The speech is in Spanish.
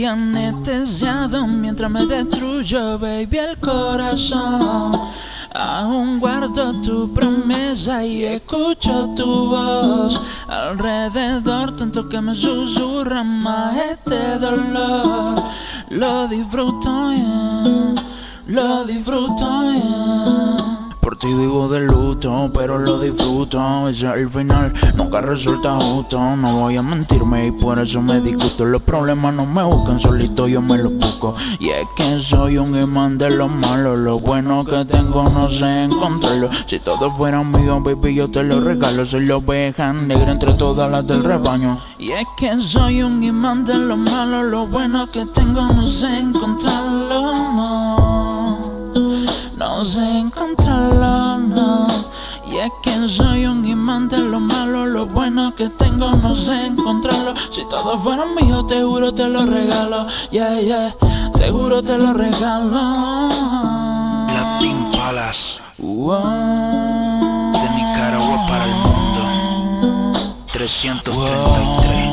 y anestesiado mientras me destruyo, baby, el corazón. Aún guardo tu promesa y escucho tu voz alrededor, tanto que me susurra más este dolor. Lo disfruto, lo disfruto. Ti vivo de luto, pero lo disfruto. Ese es el final, nunca resulta justo. No voy a mentirme y por eso me disgusto. Los problemas no me buscan solito, yo me los busco. Y es que soy un imán de lo malo. Lo bueno que tengo no sé encontrarlo. Si todo fuera mío, baby, yo te lo regalo. Soy la oveja negra entre todas las del rebaño. Y es que soy un imán de lo malo. Lo bueno que tengo no sé encontrarlo. No, no sé Y es que soy un imán de lo malo, lo bueno que tengo no sé encontrarlo. Si todo fuera mío, te juro te lo regalo. Yeah, yeah, te juro te lo regalo. Latin Palace, Wow. de Nicaragua para el mundo. 333.